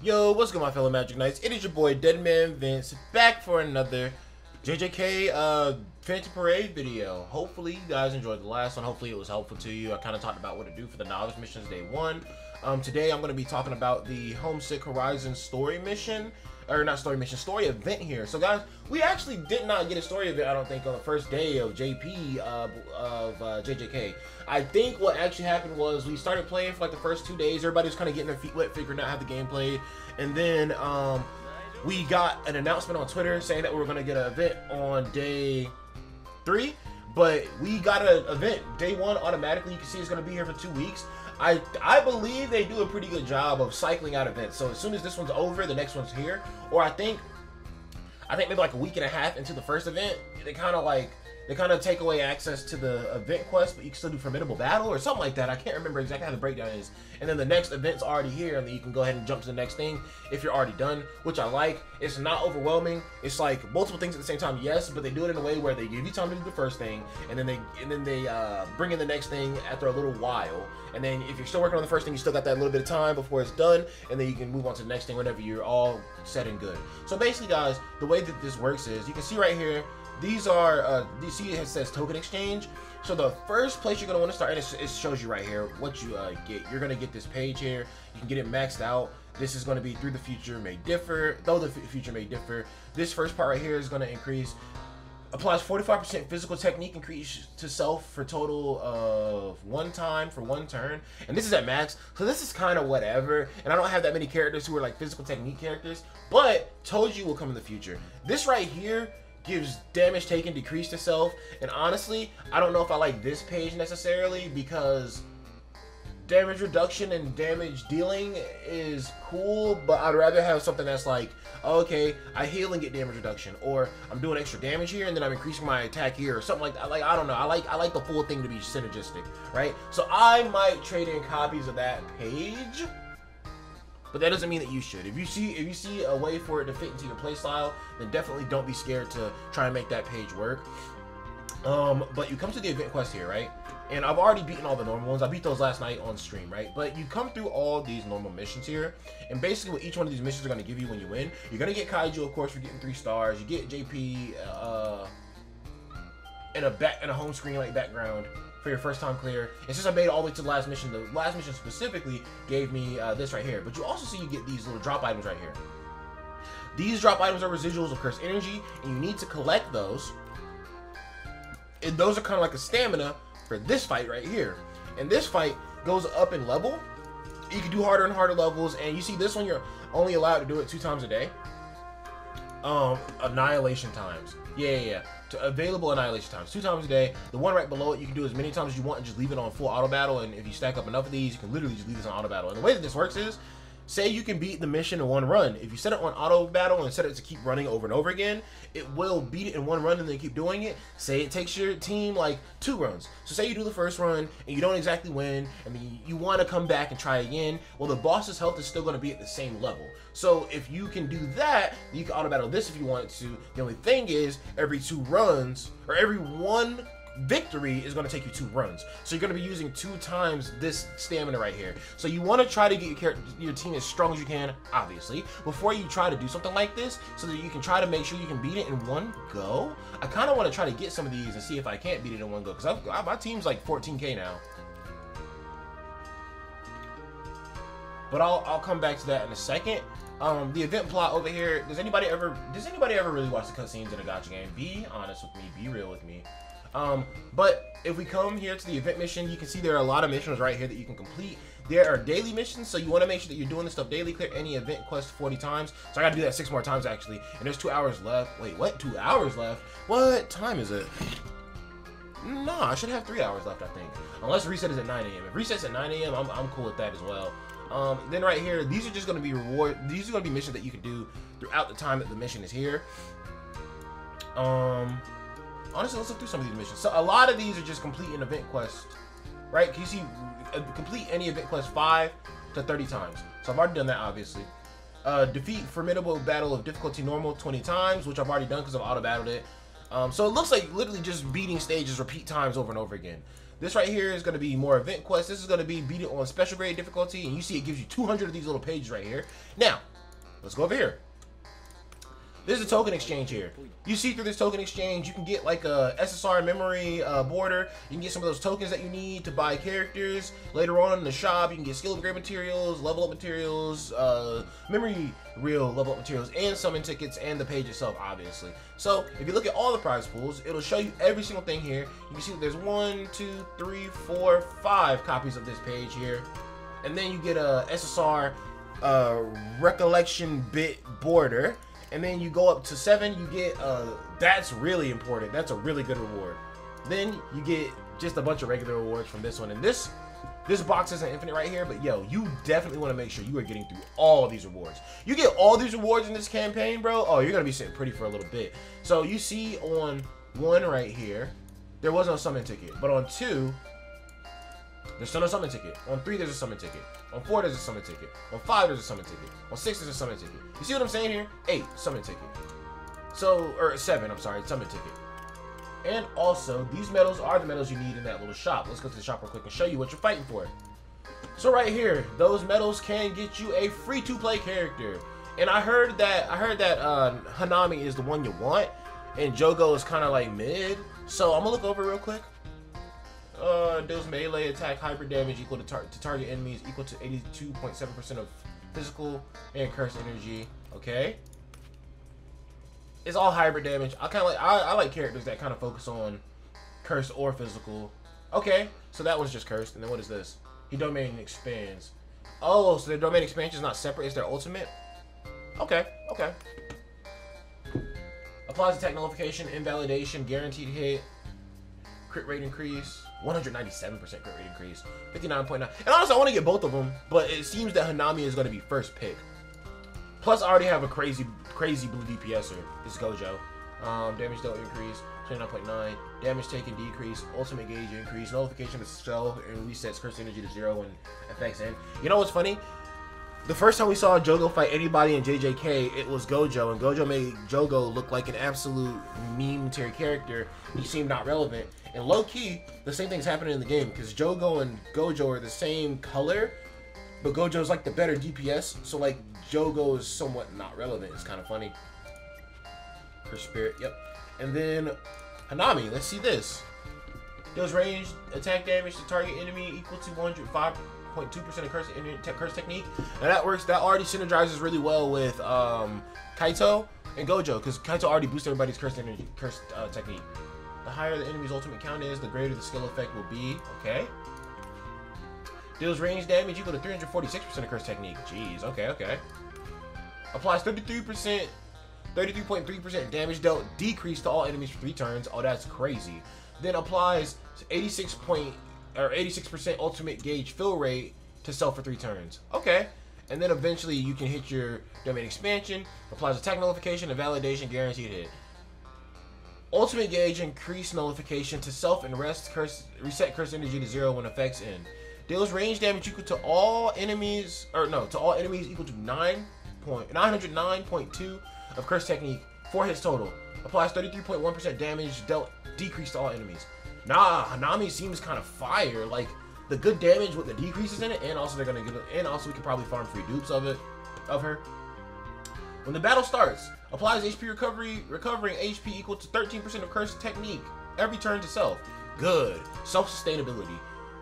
Yo, what's good, my fellow Magic Knights? It is your boy Deadman Vince back for another JJK uh, Phantom Parade video. Hopefully, you guys enjoyed the last one. Hopefully, it was helpful to you. I kind of talked about what to do for the novice missions day one. Um, today, I'm going to be talking about the Homesick Horizon story mission or not story mission, story event here. So guys, we actually did not get a story event, I don't think, on the first day of JP uh, of uh, JJK. I think what actually happened was we started playing for like the first two days. Everybody was kind of getting their feet wet, figuring out how the game played, and then um, we got an announcement on Twitter saying that we were going to get an event on day three. But we got an event day one automatically. You can see it's going to be here for two weeks. I I believe they do a pretty good job of cycling out events. So as soon as this one's over, the next one's here. Or I think I think maybe like a week and a half into the first event, they kind of like they kind of take away access to the event quest, but you can still do formidable battle or something like that. I can't remember exactly how the breakdown is. And then the next event's already here, and then you can go ahead and jump to the next thing if you're already done, which I like. It's not overwhelming. It's like multiple things at the same time, yes, but they do it in a way where they give you time to do the first thing, and then they and then they uh, bring in the next thing after a little while. And then if you're still working on the first thing, you still got that little bit of time before it's done, and then you can move on to the next thing whenever you're all set and good. So basically, guys, the way that this works is you can see right here these are, uh, you see it says token exchange. So the first place you're gonna want to start, and it, shows you right here what you uh, get. You're gonna get this page here. You can get it maxed out. This is gonna be through the future may differ, though the future may differ. This first part right here is gonna increase applies 45% physical technique increase to self for total of one time for one turn and this is at max so this is kind of whatever and i don't have that many characters who are like physical technique characters but told you will come in the future this right here gives damage taken decreased to self. And honestly, I don't know if I like this page necessarily because damage reduction and damage dealing is cool, but I'd rather have something that's like, okay, I heal and get damage reduction, or I'm doing extra damage here and then I'm increasing my attack here, or something like that. Like I don't know, I like I like the full thing to be synergistic, right? So I might trade in copies of that page but that doesn't mean that you should. If you see if you see a way for it to fit into your playstyle, then definitely don't be scared to try and make that page work. Um, but you come to the event quest here, right? And I've already beaten all the normal ones. I beat those last night on stream, right? But you come through all these normal missions here, and basically what each one of these missions are going to give you when you win, you're going to get Kaiju, of course, for getting three stars. You get JP uh, in a back in a home screen like background for your first time clear. And since I made all the way to the last mission, the last mission specifically gave me uh, this right here. But you also see you get these little drop items right here. These drop items are residuals of Curse Energy, and you need to collect those. And those are kind of like a stamina for this fight right here. And this fight goes up in level. You can do harder and harder levels, and you see this one, you're only allowed to do it two times a day. Um, annihilation times. Yeah, yeah, yeah to available annihilation times two times a day. The one right below it, you can do as many times as you want and just leave it on full auto battle. And if you stack up enough of these, you can literally just leave this on auto battle. And the way that this works is say you can beat the mission in one run. If you set it on auto battle and set it to keep running over and over again, it will beat it in one run and then keep doing it. Say it takes your team like two runs. So say you do the first run and you don't exactly win, and mean you want to come back and try again. Well, the boss's health is still going to be at the same level. So if you can do that, you can auto battle this if you want to. The only thing is every two runs or every one victory is going to take you two runs. So you're going to be using two times this stamina right here. So you want to try to get your, your team as strong as you can, obviously, before you try to do something like this so that you can try to make sure you can beat it in one go. I kind of want to try to get some of these and see if I can't beat it in one go because my team's like 14k now. But I'll, I'll come back to that in a second. Um, the event plot over here. Does anybody ever does anybody ever really watch the cutscenes in a gacha game? Be honest with me. Be real with me. Um, but if we come here to the event mission, you can see there are a lot of missions right here that you can complete. There are daily missions, so you want to make sure that you're doing this stuff daily. Clear any event quest 40 times. So I got to do that six more times, actually. And there's two hours left. Wait, what? Two hours left? What time is it? Nah, I should have three hours left, I think. Unless reset is at 9 a.m. If reset's at 9 a.m., I'm, I'm cool with that as well. Um, then right here, these are just going to be reward. These are going to be missions that you can do throughout the time that the mission is here. Um, honestly, let's look through some of these missions. So a lot of these are just complete an event quest, right? Can you see uh, complete any event quest five to 30 times? So I've already done that, obviously. Uh, defeat formidable battle of difficulty normal 20 times, which I've already done because I've auto battled it. Um, so it looks like literally just beating stages repeat times over and over again. This right here is going to be more event quest. This is going to be beat it on special grade difficulty, and you see it gives you 200 of these little pages right here. Now, let's go over here. This is a token exchange here. You see through this token exchange, you can get like a SSR memory uh, border. You can get some of those tokens that you need to buy characters. Later on in the shop, you can get skill upgrade materials, level up materials, uh, memory reel level up materials, and summon tickets, and the page itself, obviously. So if you look at all the prize pools, it'll show you every single thing here. You can see there's one, two, three, four, five copies of this page here. And then you get a SSR uh, recollection bit border and then you go up to seven, you get uh that's really important. That's a really good reward. Then you get just a bunch of regular rewards from this one. And this this box isn't infinite right here, but yo, you definitely want to make sure you are getting through all these rewards. You get all these rewards in this campaign, bro. Oh, you're gonna be sitting pretty for a little bit. So you see on one right here, there was no summon ticket, but on two, there's still no summon ticket. On three, there's a summon ticket. On four, there's a summon ticket. On five, there's a summon ticket. On six, there's a summon ticket. You see what I'm saying here? Eight, summon ticket. So, or seven, I'm sorry, summon ticket. And also, these medals are the medals you need in that little shop. Let's go to the shop real quick and show you what you're fighting for. So right here, those medals can get you a free to play character. And I heard that I heard that uh, Hanami is the one you want, and Jogo is kind of like mid. So I'm gonna look over real quick. Uh, deals melee attack hybrid damage equal to, tar to target enemies equal to 82.7% of physical and curse energy. Okay. It's all hybrid damage. I kind of like I, I like characters that kind of focus on curse or physical. Okay, so that was just cursed. And then what is this? He domain expands. Oh, so their domain expansion is not separate. It's their ultimate. Okay, okay. Applies attack nullification, invalidation, guaranteed hit, crit rate increase. 197% crit rate increase, 59.9. And honestly, I want to get both of them, but it seems that Hanami is going to be first pick. Plus, I already have a crazy, crazy blue DPSer. Is Gojo. Um, damage dealt increase, 29.9. Damage taken decrease, ultimate gauge increase, nullification of spell, and resets curse energy to zero when effects end. You know what's funny? The first time we saw Jogo fight anybody in JJK, it was Gojo, and Gojo made Jogo look like an absolute meme tier character. He seemed not relevant. And low key, the same thing's happening in the game because Jogo and Gojo are the same color, but Gojo's like the better DPS, so like Jogo is somewhat not relevant. It's kind of funny. Her spirit, yep. And then Hanami, let's see this. Deals range attack damage to target enemy equal to 105 0.2% of curse, curse technique. Now that works, that already synergizes really well with um, Kaito and Gojo, because Kaito already boosts everybody's curse energy, curse uh, technique. The higher the enemy's ultimate count is, the greater the skill effect will be. Okay. Deals range damage equal to 346% of curse technique. Jeez, okay, okay. Applies 33%, 33.3% damage dealt decrease to all enemies for three turns. Oh, that's crazy. Then applies 86 point or 86% ultimate gauge fill rate to self for three turns. Okay. And then eventually you can hit your domain expansion, applies attack nullification and validation guaranteed hit. Ultimate gauge increase nullification to self and rest curse reset curse energy to zero when effects end. Deals range damage equal to all enemies or no, to all enemies equal to 9 point 909.2 of curse technique, 4 hits total. Applies 33.1% damage dealt decrease to all enemies. Nah, Hanami seems kind of fire. Like the good damage with the decreases in it, and also they're gonna give it, and also we can probably farm free dupes of it, of her. When the battle starts, applies HP recovery, recovering HP equal to 13% of curse technique every turn to self. Good. Self-sustainability.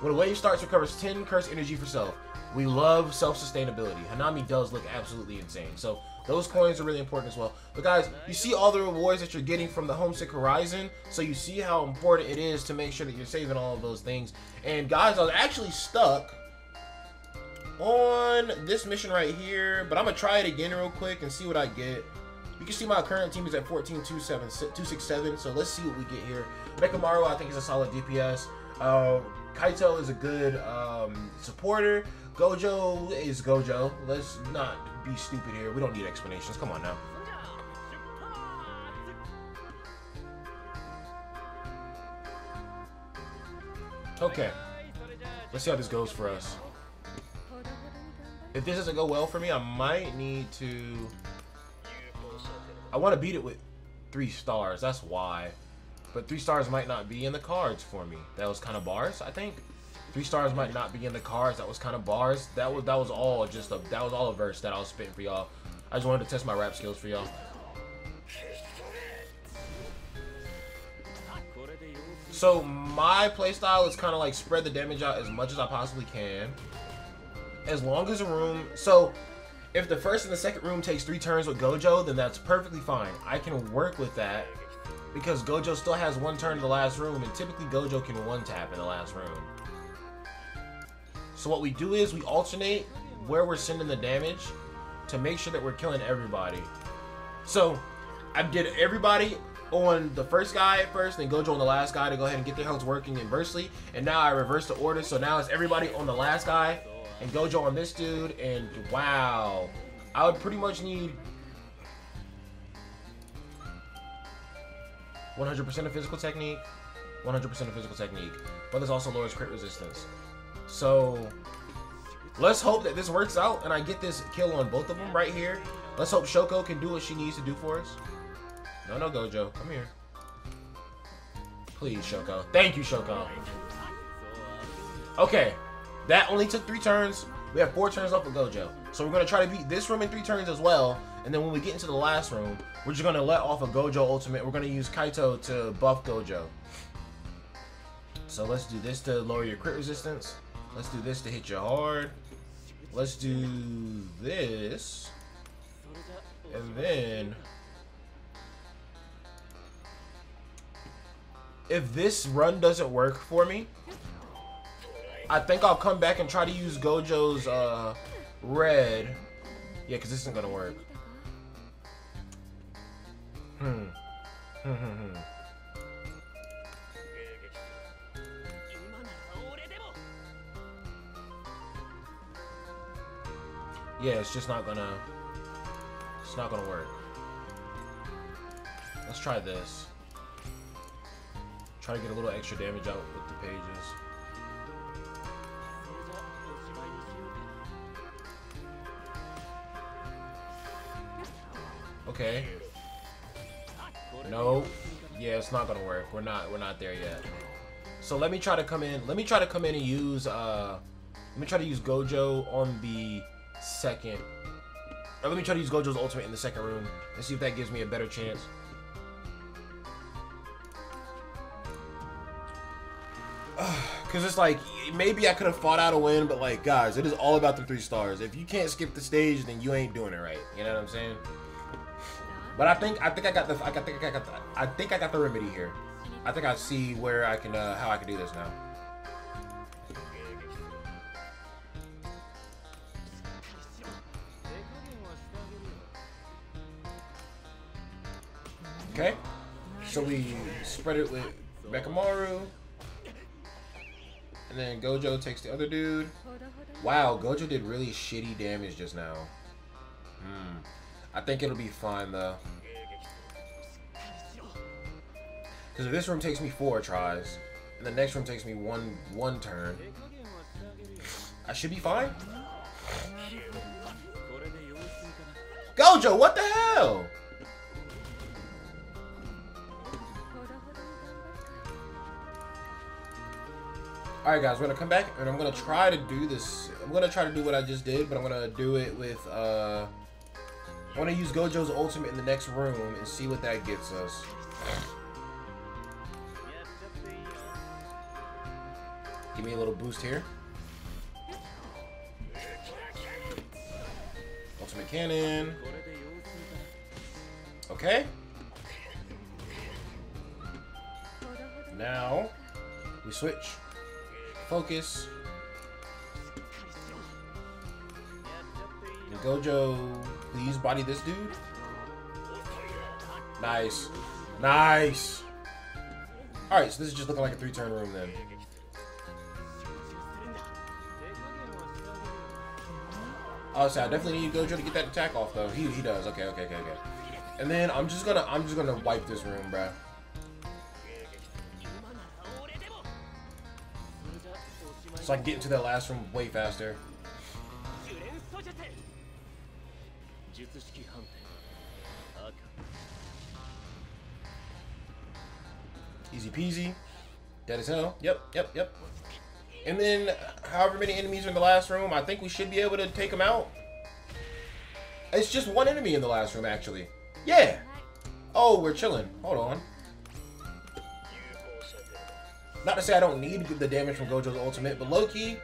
When a wave starts, recovers 10 curse energy for self. We love self-sustainability. Hanami does look absolutely insane. So those coins are really important as well. But guys, you see all the rewards that you're getting from the Homesick Horizon. So you see how important it is to make sure that you're saving all of those things. And guys, I was actually stuck on this mission right here. But I'm to try it again real quick and see what I get. You can see my current team is at 14,267. So let's see what we get here. Mechamaru, I think, is a solid DPS. Uh, Kaito is a good um, supporter. Gojo is Gojo. Let's not be stupid here. We don't need explanations. Come on now. Okay. Let's see how this goes for us. If this doesn't go well for me, I might need to... I want to beat it with three stars. That's why. but three stars might not be in the cards for me. That was kind of bars, I think. Three stars might not be in the cards. That was kind of bars. That was that was all just a that was all a verse that I was spitting for y'all. I just wanted to test my rap skills for y'all. So my playstyle is kind of like spread the damage out as much as I possibly can. As long as a room, so if the first and the second room takes three turns with Gojo, then that's perfectly fine. I can work with that because Gojo still has one turn in the last room, and typically Gojo can one tap in the last room. So what we do is we alternate where we're sending the damage to make sure that we're killing everybody. So I did everybody on the first guy at first, then Gojo on the last guy to go ahead and get their health working inversely. And now I reverse the order, so now it's everybody on the last guy and Gojo on this dude. And wow, I would pretty much need 100% of physical technique, 100% of physical technique, but there's also lowers crit resistance. So let's hope that this works out and I get this kill on both of them right here. Let's hope Shoko can do what she needs to do for us. No, no, Gojo. Come here. Please, Shoko. Thank you, Shoko. Okay. That only took three turns. We have four turns left with Gojo. So we're going to try to beat this room in three turns as well. And then when we get into the last room, we're just going to let off a Gojo ultimate. We're going to use Kaito to buff Gojo. So let's do this to lower your crit resistance. Let's do this to hit you hard. Let's do this. And then... If this run doesn't work for me, I think I'll come back and try to use Gojo's uh, red. Yeah, because this isn't going to work. Hmm. Hmm, hmm, hmm. Yeah, it's just not gonna... It's not gonna work. Let's try this. Try to get a little extra damage out with the pages. Okay. No. Yeah, it's not gonna work. We're not we're not there yet. So let me try to come in. Let me try to come in and use uh let me try to use Gojo on the second. Or let me try to use Gojo's ultimate in the second room and see if that gives me a better chance. Because it's like, maybe I could have fought out a win, but like, guys, it is all about the three stars. If you can't skip the stage, then you ain't doing it right. You know what I'm saying? But I think I think I got the I think I got the I think I got the remedy here. I think I see where I can uh, how I can do this now. Okay, so we spread it with Mechamaru. And then Gojo takes the other dude. Wow, Gojo did really shitty damage just now. Hmm. I think it'll be fine though. Because if this room takes me four tries, and the next room takes me one one turn, I should be fine. Gojo, what the hell? Alright guys, we're gonna come back and I'm gonna try to do this. I'm gonna try to do what I just did, but I'm gonna do it with uh I wanna use Gojo's ultimate in the next room and see what that gets us. Give me a little boost here. Ultimate cannon. Okay. Now we switch. Focus. Gojo, please body this dude. Nice. Nice. Alright, so this is just looking like a three-turn room then. Oh, so I definitely need Gojo to get that attack off though. He he does. Okay, okay, okay, okay. And then I'm just gonna I'm just gonna wipe this room, bruh. So I can get into that last room way faster. Easy peasy. Dead as hell. Yep, yep, yep. And then, however many enemies are in the last room, I think we should be able to take them out. It's just one enemy in the last room, actually. Yeah. Oh, we're chilling. Hold on. Not to say I don't need the damage from Gojo's ultimate, but low-key,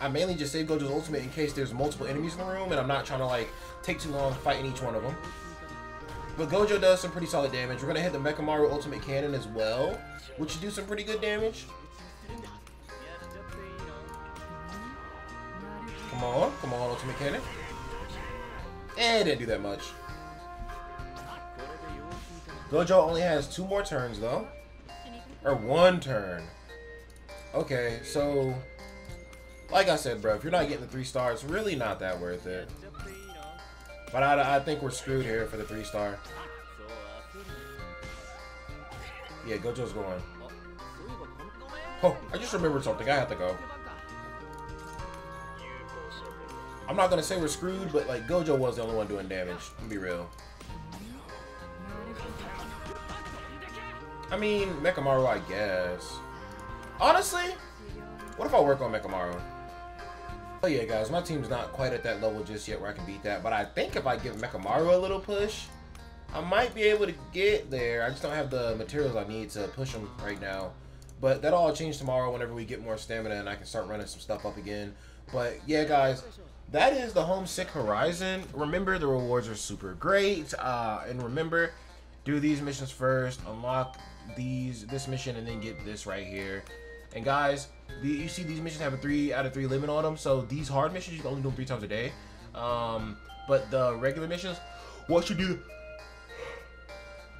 I mainly just save Gojo's ultimate in case there's multiple enemies in the room and I'm not trying to like take too long fighting each one of them. But Gojo does some pretty solid damage. We're going to hit the Mechamaru Ultimate Cannon as well, which should do some pretty good damage. Come on, come on, Ultimate Cannon. Eh, it didn't do that much. Gojo only has two more turns, though. Or one turn. Okay, so... Like I said, bro, if you're not getting the three stars, really not that worth it. But I, I think we're screwed here for the three star. Yeah, Gojo's going. Oh, I just remembered something. I have to go. I'm not gonna say we're screwed, but like Gojo was the only one doing damage. To be real. I mean, Mechamaru, I guess. Honestly, what if I work on Mechamaru? Oh yeah, guys, my team's not quite at that level just yet where I can beat that. But I think if I give Mechamaru a little push, I might be able to get there. I just don't have the materials I need to push him right now. But that'll all change tomorrow whenever we get more stamina and I can start running some stuff up again. But yeah, guys, that is the Homesick Horizon. Remember, the rewards are super great. Uh, and remember, do these missions first, unlock these this mission, and then get this right here. And guys, the, you see these missions have a three out of three limit on them. So these hard missions you can only do them three times a day. Um, but the regular missions, once you do,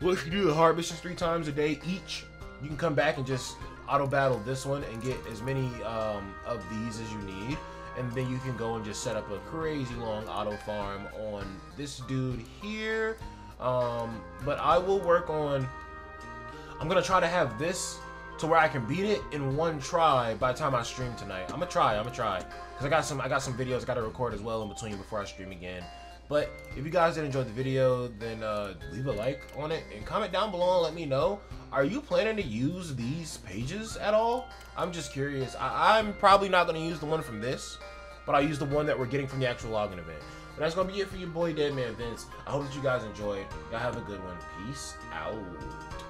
once you do the hard missions three times a day each, you can come back and just auto battle this one and get as many um, of these as you need. And then you can go and just set up a crazy long auto farm on this dude here. Um, but I will work on. I'm gonna try to have this to where I can beat it in one try by the time I stream tonight. I'm gonna try. I'm gonna try because I got some I got some videos I got to record as well in between before I stream again. But if you guys did enjoy the video, then uh, leave a like on it and comment down below and let me know. Are you planning to use these pages at all? I'm just curious. I I'm probably not going to use the one from this, but I'll use the one that we're getting from the actual login event. But that's going to be it for your boy Deadman Vince. I hope that you guys enjoyed. Y'all have a good one. Peace out.